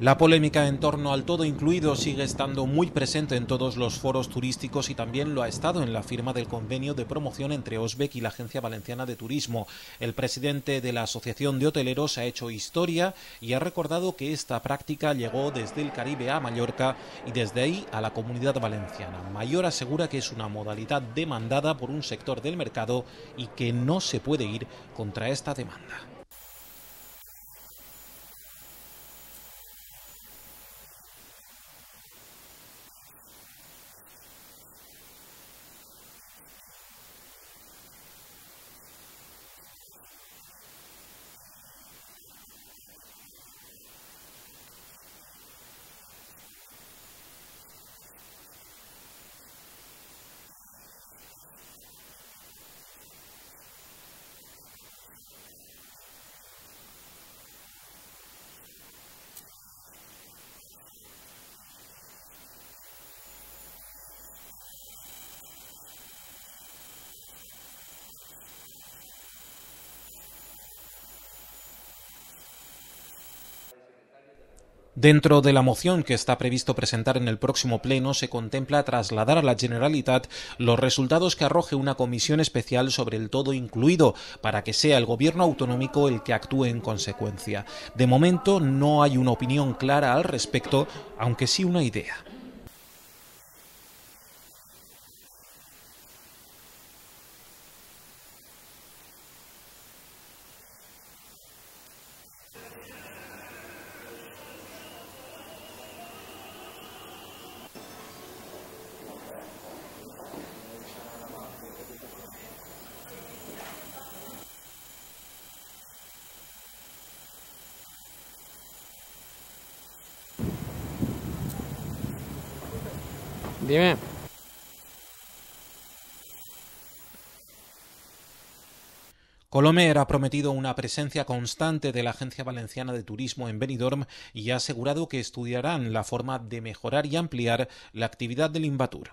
La polémica en torno al todo incluido sigue estando muy presente en todos los foros turísticos y también lo ha estado en la firma del convenio de promoción entre Osbeck y la Agencia Valenciana de Turismo. El presidente de la Asociación de Hoteleros ha hecho historia y ha recordado que esta práctica llegó desde el Caribe a Mallorca y desde ahí a la comunidad valenciana. Mayor asegura que es una modalidad demandada por un sector del mercado y que no se puede ir contra esta demanda. Dentro de la moción que está previsto presentar en el próximo pleno se contempla trasladar a la Generalitat los resultados que arroje una comisión especial sobre el todo incluido para que sea el gobierno autonómico el que actúe en consecuencia. De momento no hay una opinión clara al respecto, aunque sí una idea. Dime. Colomer ha prometido una presencia constante de la Agencia Valenciana de Turismo en Benidorm y ha asegurado que estudiarán la forma de mejorar y ampliar la actividad del Invatur.